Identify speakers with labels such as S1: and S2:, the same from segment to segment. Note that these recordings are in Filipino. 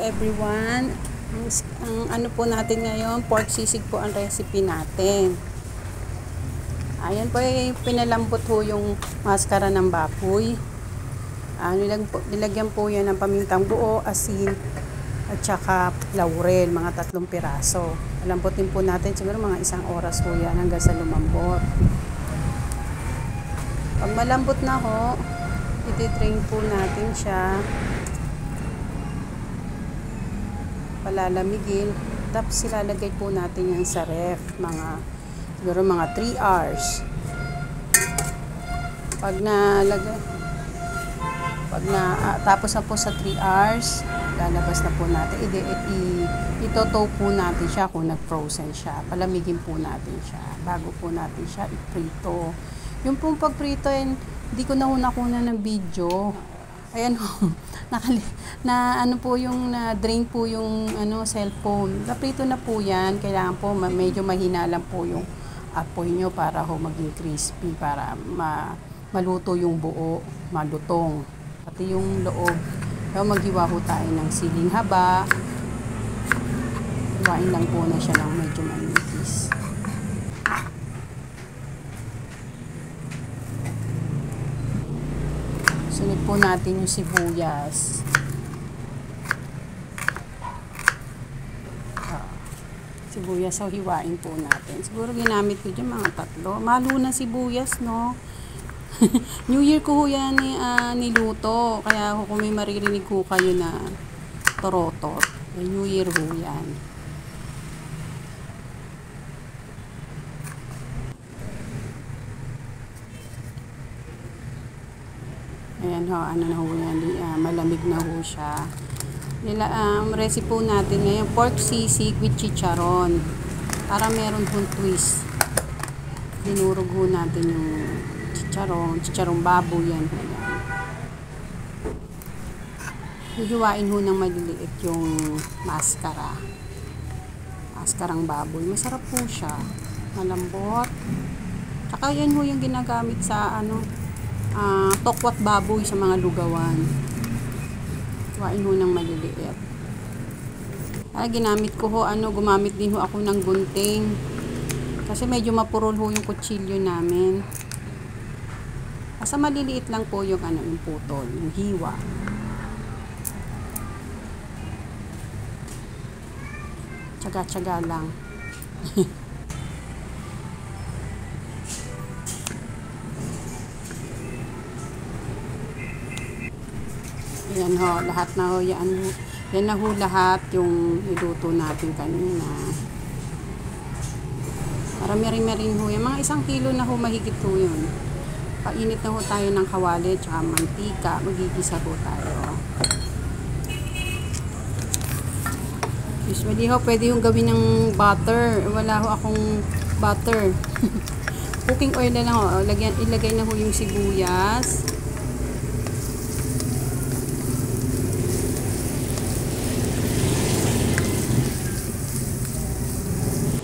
S1: everyone. Ang, ang ano po natin ngayon, pork sisig po ang recipe natin. Ayan po ay pinalambot po yung maskara ng baboy. Ah, nilag nilagyan po yan ng pamintang buo, asin, at saka laurel, mga tatlong piraso. Lambutin po natin siguro mga isang oras po yan hanggang sa lumambot. Pag malambot na ho, ititrain po natin siya. Palalamigin. Tapos ilalagay po natin yan sa ref. Mga, siguro mga 3 hours. Pag nalagay, pag na, ah, tapos na po sa 3 hours, lalabas na po natin. I, i, itotow po natin siya kung nag-frozen siya. Palamigin po natin siya. Bago po natin siya iprito. Yung pong pagprito, yan, hindi ko na nakuna ng video. Ayan ho, nakali, na ano po yung na drain po yung ano cellphone. Naprito na po yan. Kailangan po ma- medyo mahina lang po yung apoy nyo para ho maging crispy para ma, maluto yung buo, malutong. Pati yung loob. So, maghiwa ho tayo ng siling haba. Hiwain lang po na siya ng medyo manipis. Sunod po natin yung sibuyas. Ah, sibuyas, so hiwain po natin. Siguro ginamit ko dyan mga tatlo. Malo na sibuyas, no? New Year ko yan ni, ah, niluto. Kaya ho, kung may maririnig ko kayo na torotot, eh, New Year ho yan. Ayan ho, ano na ho yan, ah, malamig na ho siya. Nila, um, recipe po natin ngayon, pork sisig with chicharon. Para meron hong twist. Dinurog ho natin yung chicharon, chicharon baboy yan. ho yan. Hihiwain ho ng maliliit yung maskara. Maskarang baboy. Masarap po siya. Malambot. Tsaka yan ho yung ginagamit sa ano, ah, tokwat baboy sa mga lugawan. Hiwain ho ng maliliit. Ah, ginamit ko ho, ano, gumamit din ho ako ng gunting. Kasi medyo mapurol ho yung kutsilyo namin. Basta maliliit lang po yung ano, yung putol, yung hiwa. Tsaga-tsaga lang. Yan ho, lahat na ho, yan, yan na ho lahat yung niluto natin kanina. Marami-rami rin ho yan. Mga isang kilo na ho mahigit ho yun. Painit na ho tayo ng kawali tsaka mantika. Magigisa ho tayo. Usually ho, pwede yung gawin ng butter. Wala ho akong butter. Cooking oil na lang ho. Lagyan, ilagay na ho yung sibuyas.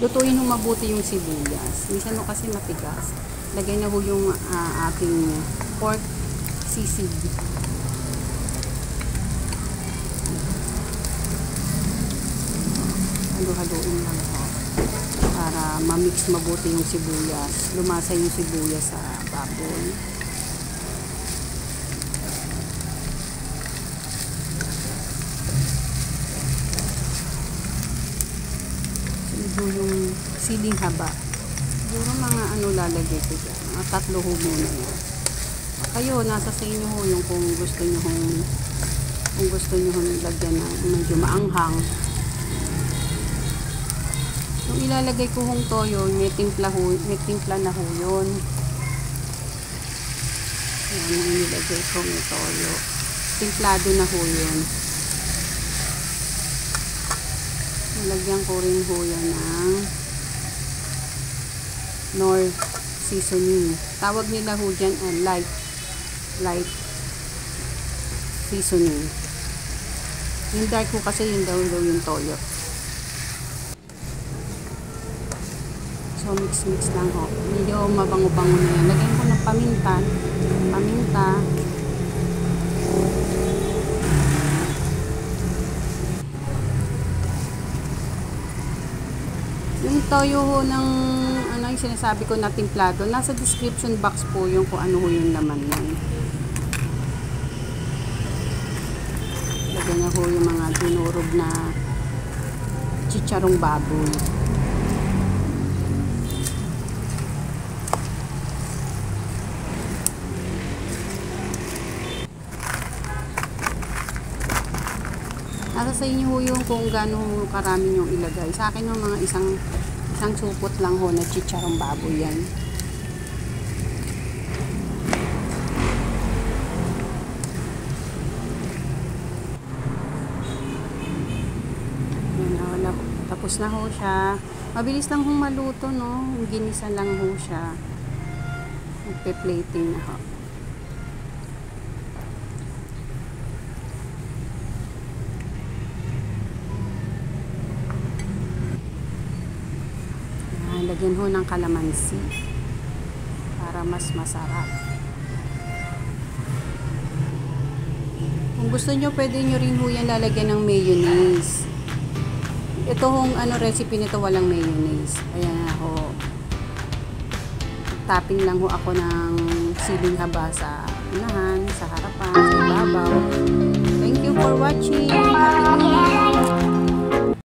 S1: Lutuin mo mabuti yung sibuyas. Minsan mo kasi matigas. Lagay na ho yung ah, ating pork sisig. Halo-haloin lang ho. Para ma-mix mabuti yung sibuyas. Lumasa yung sibuyas sa baboy. Siguro yung siling haba. Siguro mga ano lalagay ko dyan. Mga tatlo ho muna yan. Kayo, nasa sa inyo ho yung kung gusto nyo hong kung gusto nyo hong lagyan ng medyo maanghang. Yung ilalagay ko hong toyo, may timpla, ho, may timpla na ho yun. Yan yung nilagay ko may toyo. Timplado na ho yun. Nilagyan ko rin ho yan ng nor seasoning. Tawag nila ho dyan uh, light light seasoning. Yung dark ko kasi yung daw daw yung toyo. So mix mix lang ho. Medyo mabango-bango na yan. Lagyan ko ng paminta. Paminta. Yung toyo ho ng ano yung sinasabi ko na timplado, nasa description box po yung kung ano ho yung laman nun. Lagyan niya ho yung mga dinurog na chicharong baboy. Nasa sa inyo ho yung kung gaano ho karami yung ilagay. Sa akin yung mga isang isang supot lang ho na chicharong baboy yan. Yan, ho. Tapos na ho siya. Mabilis lang hong maluto, no? Ginisa lang ho siya. Magpe-plating na ho. Yan, lagyan ho ng kalamansi para mas masarap. Kung gusto nyo, pwede nyo rin ho yan lalagyan ng mayonnaise. Ito hong ano recipe nito walang mayonnaise. Ayan na ho. Topping lang ho ako ng siling haba sa unahan, sa harapan, sa ibabaw. Thank you for watching. Happy New Year!